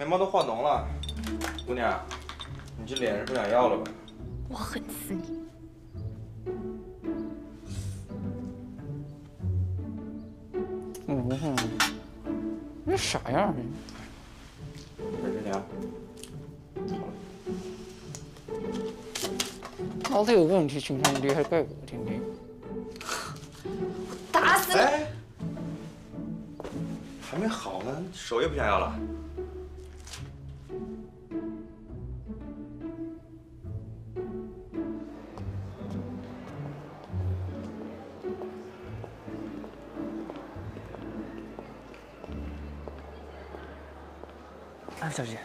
眉毛都画浓了，姑娘，你这脸是不想要了吧？我恨死你！嗯，你啥样？没事情啊。脑子有问题，请上厉害怪我听听。打死你！哎，还没好呢，手也不想要了。安小姐，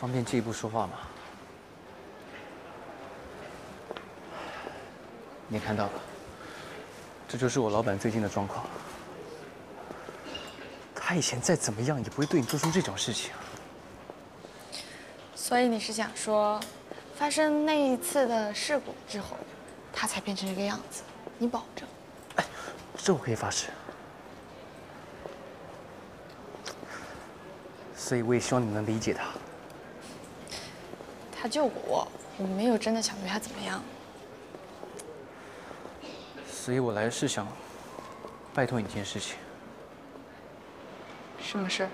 方便进一步说话吗？你看到了，这就是我老板最近的状况。他以前再怎么样也不会对你做出这种事情。所以你是想说，发生那一次的事故之后，他才变成这个样子？你保证？哎这我可以发誓。所以我也希望你能理解他。他救过我，我没有真的想对他怎么样。所以我来是想拜托你一件事情。什么事？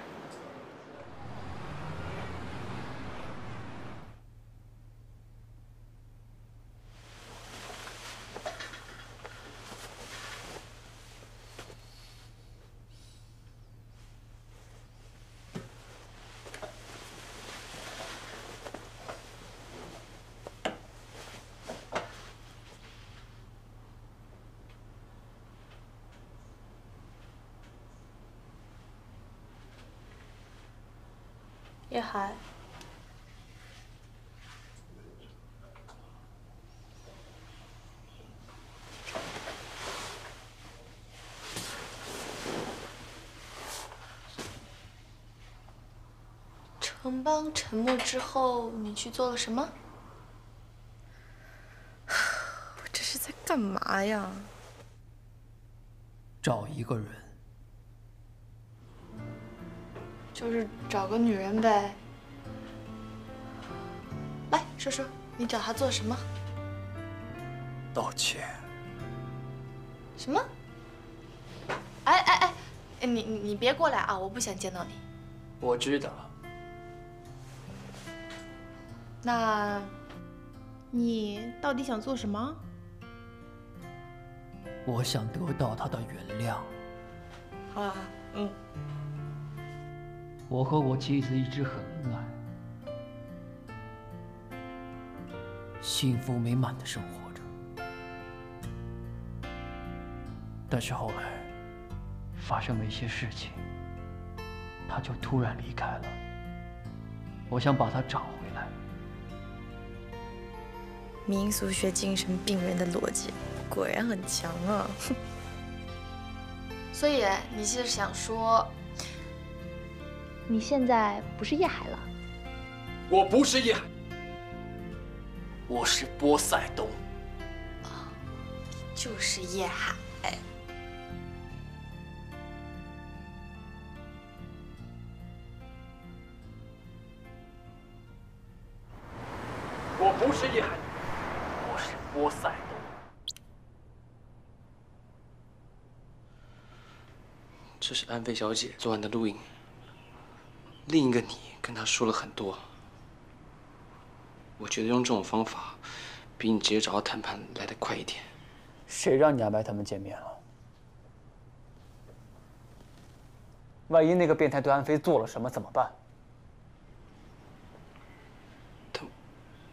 叶海，城邦沉没之后，你去做了什么？我这是在干嘛呀？找一个人，就是找个女人呗。来说说，你找她做什么？道歉。什么？哎哎哎，你你你别过来啊！我不想见到你。我知道，那你到底想做什么？我想得到他的原谅。好啊，嗯，我和我妻子一直很恩爱，幸福美满的生活着。但是后来发生了一些事情，他就突然离开了。我想把他找回来。民俗学精神病人的逻辑果然很强啊。所以你是想说，你现在不是叶海了？我不是叶海，我是波塞冬。就是叶海？我不是叶海，我是波塞冬。这是安菲小姐昨晚的录音。另一个你跟他说了很多，我觉得用这种方法，比你直接找他谈判来得快一点。谁让你安排他们见面了？万一那个变态对安飞做了什么怎么办？他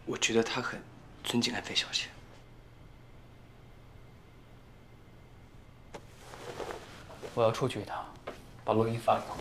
我觉得他很尊敬安飞小姐。我要出去一趟，把录音发给我。